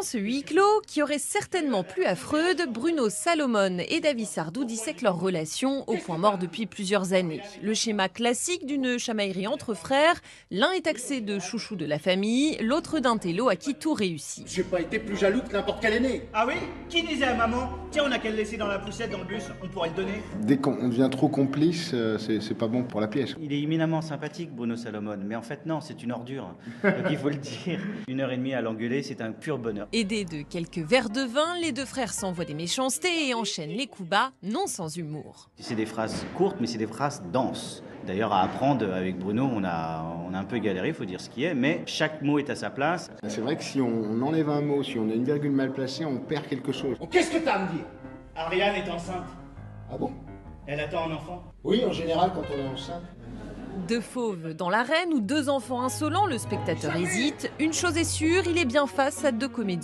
Dans ce huis clos, qui aurait certainement plu à Freud, Bruno Salomon et David Sardou dissèquent leur relation au point mort depuis plusieurs années. Le schéma classique d'une chamaillerie entre frères, l'un est taxé de chouchou de la famille, l'autre d'un télo à qui tout réussit. J'ai pas été plus jaloux que n'importe quel aîné. Ah oui? Qui disait à maman Tiens, on a qu'à le laisser dans la poussette dans le bus, on pourrait le donner? Dès qu'on devient trop complice, euh, c'est c'est pas bon pour la pièce. Il est éminemment sympathique, Bruno Salomon, mais en fait, non, c'est une ordure. Donc il faut le dire. Une heure et demie à l'engueuler, c'est un pur bonheur. Aidés de quelques verres de vin, les deux frères s'envoient des méchancetés et enchaînent les coups bas, non sans humour. C'est des phrases courtes, mais c'est des phrases denses. D'ailleurs, à apprendre avec Bruno, on a, on a un peu galéré, il faut dire ce qui est, mais chaque mot est à sa place. C'est vrai que si on, enlève un mot, si on a une virgule mal placée, on perd quelque chose. Bon, Qu'est-ce que t'as à me dire? Ariane est enceinte. Ah bon? Elle attend un enfant? Oui, en général, quand on est enceinte. Deux fauves dans l'arène ou deux enfants insolents, le spectateur hésite. Une chose est sûre, il est bien face à deux comédiens